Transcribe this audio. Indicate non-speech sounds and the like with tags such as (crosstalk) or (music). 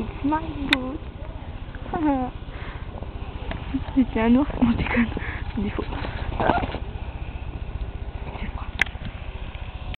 It's. (laughs) C'était un ours, non, je déconne. C'est des faux.